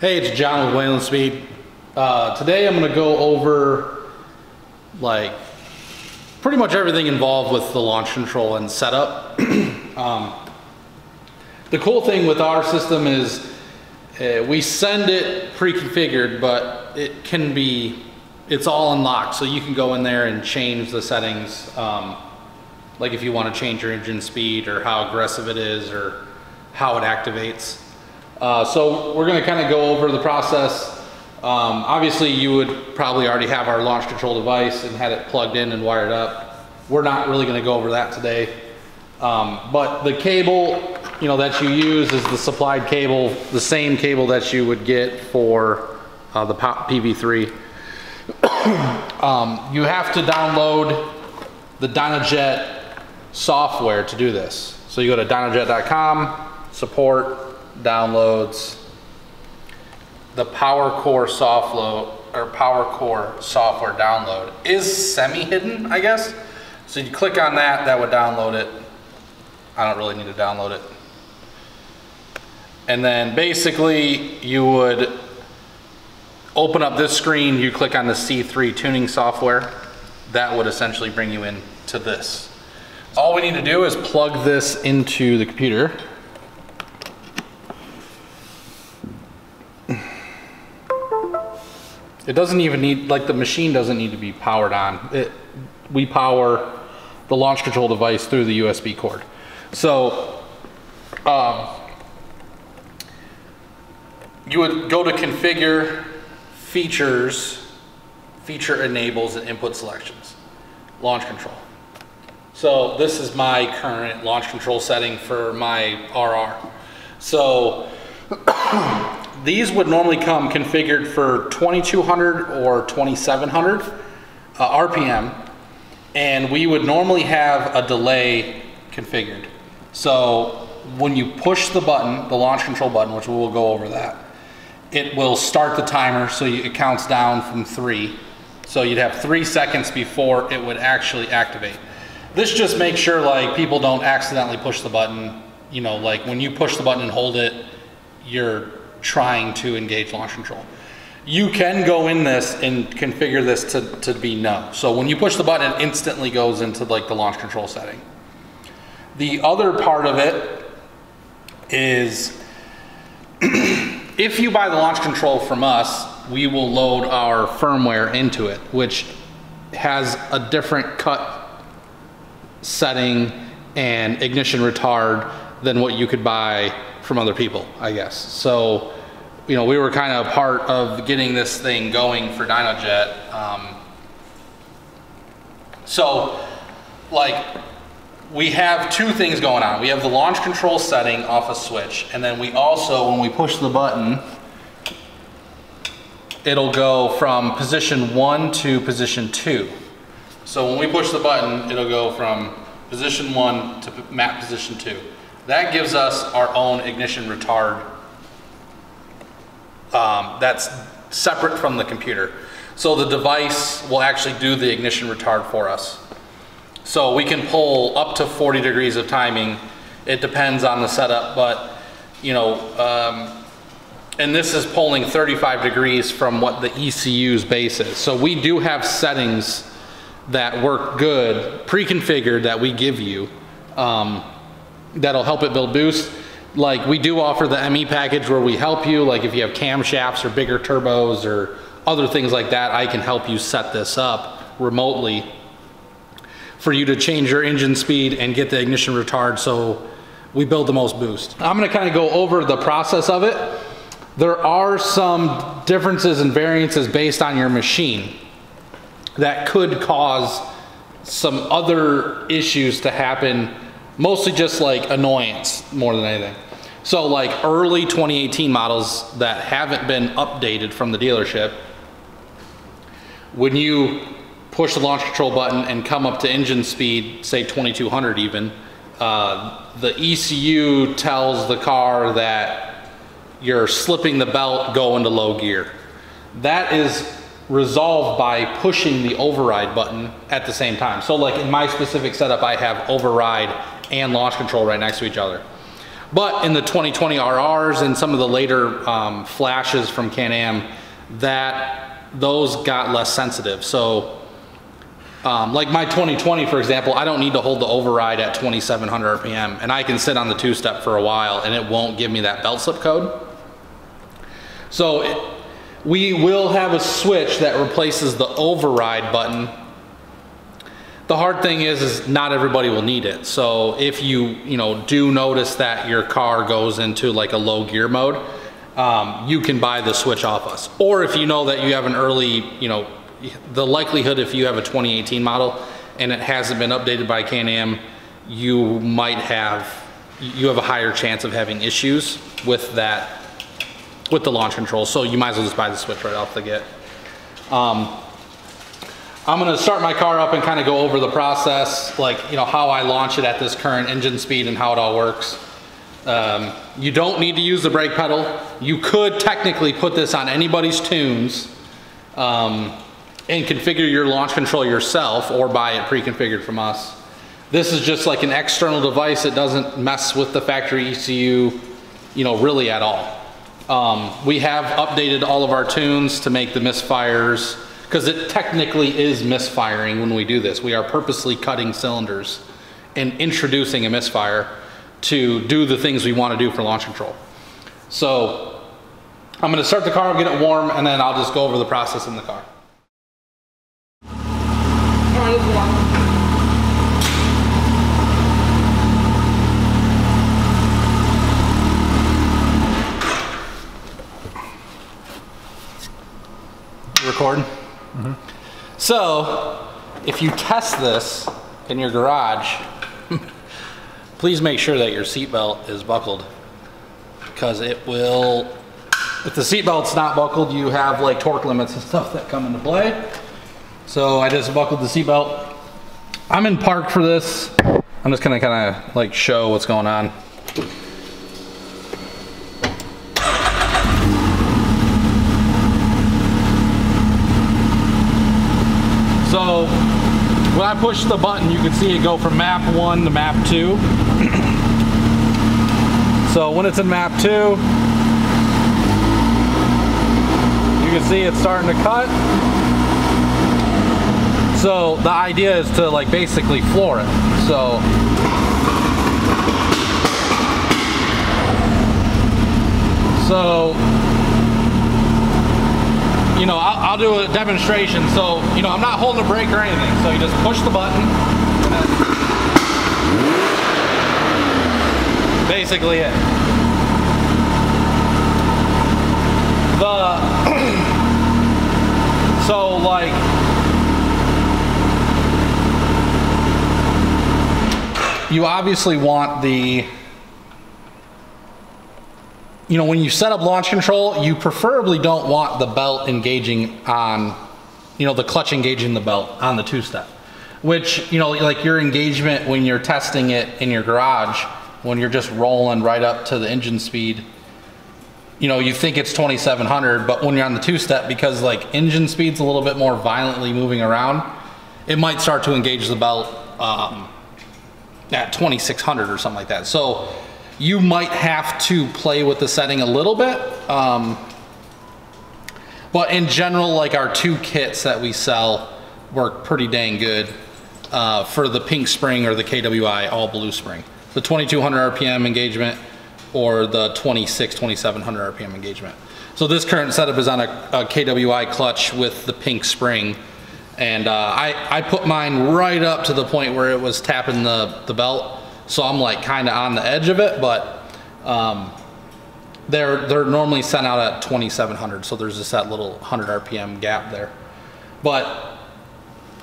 Hey, it's John with Whalen's Speed. Uh, today I'm going to go over like pretty much everything involved with the launch control and setup. um, the cool thing with our system is uh, we send it pre-configured, but it can be, it's all unlocked. So you can go in there and change the settings. Um, like if you want to change your engine speed or how aggressive it is or how it activates. Uh, so we're going to kind of go over the process. Um, obviously you would probably already have our launch control device and had it plugged in and wired up. We're not really going to go over that today. Um, but the cable, you know, that you use is the supplied cable, the same cable that you would get for uh, the PV3. um, you have to download the Dynojet software to do this. So you go to dynojet.com, support, downloads, the PowerCore software or PowerCore software download is semi-hidden, I guess. So you click on that, that would download it. I don't really need to download it. And then basically you would open up this screen, you click on the C3 tuning software. That would essentially bring you into this. All we need to do is plug this into the computer. It doesn't even need, like the machine doesn't need to be powered on. It, we power the launch control device through the USB cord. So, um, you would go to configure features, feature enables and input selections, launch control. So this is my current launch control setting for my RR. So these would normally come configured for 2200 or 2700 uh, RPM, and we would normally have a delay configured. So when you push the button, the launch control button, which we will go over that, it will start the timer so you, it counts down from three. So you'd have three seconds before it would actually activate. This just makes sure like people don't accidentally push the button. You know, like when you push the button and hold it, you're trying to engage launch control. You can go in this and configure this to, to be no. So when you push the button, it instantly goes into like the launch control setting. The other part of it is if you buy the launch control from us, we will load our firmware into it, which has a different cut setting and ignition retard than what you could buy from other people, I guess. So, you know, we were kind of part of getting this thing going for Dynojet. Um, so, like, we have two things going on. We have the launch control setting off a switch, and then we also, when we push the button, it'll go from position one to position two. So when we push the button, it'll go from position one to map position two. That gives us our own ignition retard um, that's separate from the computer. So the device will actually do the ignition retard for us. So we can pull up to 40 degrees of timing. It depends on the setup, but you know, um, and this is pulling 35 degrees from what the ECU's base is. So we do have settings that work good, pre-configured that we give you um, that'll help it build boost. Like we do offer the ME package where we help you, like if you have camshafts or bigger turbos or other things like that, I can help you set this up remotely for you to change your engine speed and get the ignition retard so we build the most boost. I'm gonna kind of go over the process of it. There are some differences and variances based on your machine that could cause some other issues to happen, mostly just like annoyance more than anything. So like early 2018 models that haven't been updated from the dealership, when you push the launch control button and come up to engine speed, say 2200 even, uh, the ECU tells the car that you're slipping the belt, go into low gear. That is resolved by pushing the override button at the same time. So like in my specific setup, I have override and launch control right next to each other. But in the 2020 RRs and some of the later um, flashes from Can-Am, that those got less sensitive. So um, like my 2020, for example, I don't need to hold the override at 2700 RPM and I can sit on the two step for a while and it won't give me that belt slip code. So it, we will have a switch that replaces the override button. The hard thing is, is not everybody will need it. So if you, you know, do notice that your car goes into like a low gear mode, um, you can buy the switch off us. Or if you know that you have an early, you know, the likelihood if you have a 2018 model and it hasn't been updated by Can-Am, you might have, you have a higher chance of having issues with that, with the launch control. So you might as well just buy the switch right off the get. Um, I'm gonna start my car up and kind of go over the process, like, you know, how I launch it at this current engine speed and how it all works. Um, you don't need to use the brake pedal. You could technically put this on anybody's tunes um, and configure your launch control yourself or buy it pre-configured from us. This is just like an external device. that doesn't mess with the factory ECU, you know, really at all. Um, we have updated all of our tunes to make the misfires, because it technically is misfiring when we do this. We are purposely cutting cylinders and introducing a misfire to do the things we want to do for launch control. So I'm going to start the car, get it warm, and then I'll just go over the process in the car. Recording? Mm -hmm. So, if you test this in your garage, please make sure that your seatbelt is buckled because it will, if the seatbelt's not buckled, you have like torque limits and stuff that come into play. So I just buckled the seatbelt. I'm in park for this. I'm just gonna kind of like show what's going on. So when I push the button, you can see it go from map one to map two. so when it's in map two, you can see it's starting to cut. So the idea is to like basically floor it. So So, you know, I'll, I'll, do a demonstration. So, you know, I'm not holding a brake or anything. So you just push the button. basically it. The, so like, you obviously want the, you know, when you set up launch control, you preferably don't want the belt engaging on, you know, the clutch engaging the belt on the two-step. Which, you know, like your engagement when you're testing it in your garage, when you're just rolling right up to the engine speed, you know, you think it's 2700, but when you're on the two-step, because like engine speed's a little bit more violently moving around, it might start to engage the belt um, at 2600 or something like that. So you might have to play with the setting a little bit. Um, but in general, like our two kits that we sell work pretty dang good uh, for the pink spring or the KWI all blue spring. The 2200 RPM engagement or the 26, 2700 RPM engagement. So this current setup is on a, a KWI clutch with the pink spring. And uh, I, I put mine right up to the point where it was tapping the, the belt. So I'm like kind of on the edge of it, but um, they're, they're normally sent out at 2700. So there's just that little 100 RPM gap there. But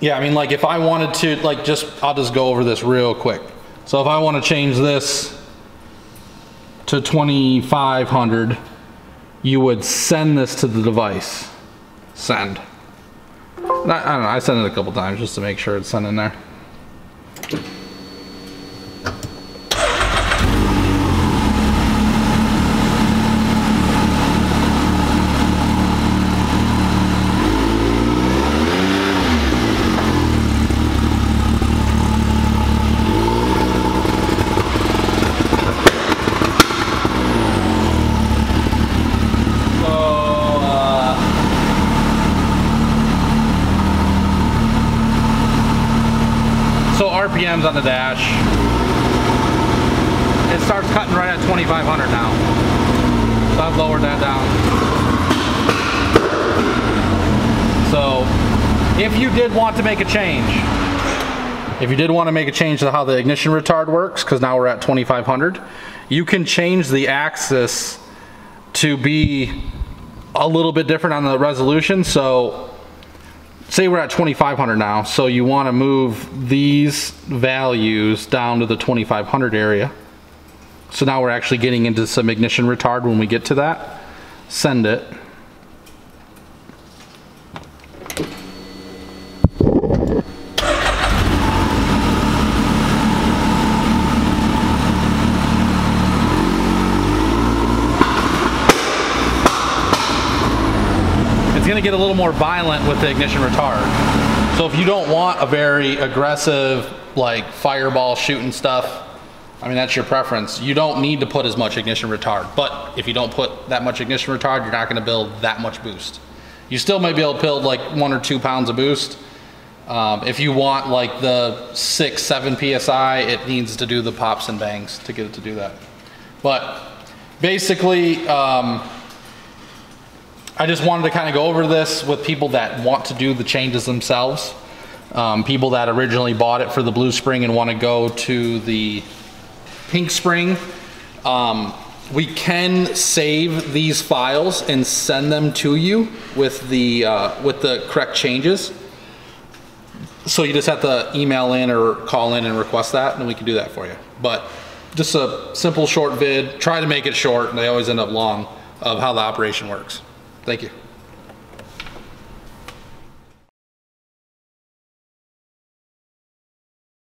yeah, I mean, like if I wanted to, like just, I'll just go over this real quick. So if I want to change this to 2500, you would send this to the device. Send. I, I don't know, I sent it a couple times just to make sure it's sent in there. On the dash. It starts cutting right at 2,500 now. So I've lowered that down. So if you did want to make a change, if you did want to make a change to how the ignition retard works, because now we're at 2500, you can change the axis to be a little bit different on the resolution. So say we're at 2500 now, so you want to move these values down to the 2500 area. So now we're actually getting into some ignition retard when we get to that. Send it. It's gonna get a little more violent with the ignition retard. So if you don't want a very aggressive, like fireball shooting stuff, I mean, that's your preference. You don't need to put as much ignition retard, but if you don't put that much ignition retard, you're not gonna build that much boost. You still may be able to build like one or two pounds of boost. Um, if you want like the six, seven PSI, it needs to do the pops and bangs to get it to do that. But basically, um, I just wanted to kind of go over this with people that want to do the changes themselves. Um, people that originally bought it for the blue spring and want to go to the pink spring. Um, we can save these files and send them to you with the uh, with the correct changes. So you just have to email in or call in and request that, and we can do that for you. But just a simple short vid. Try to make it short, and they always end up long of how the operation works. Thank you.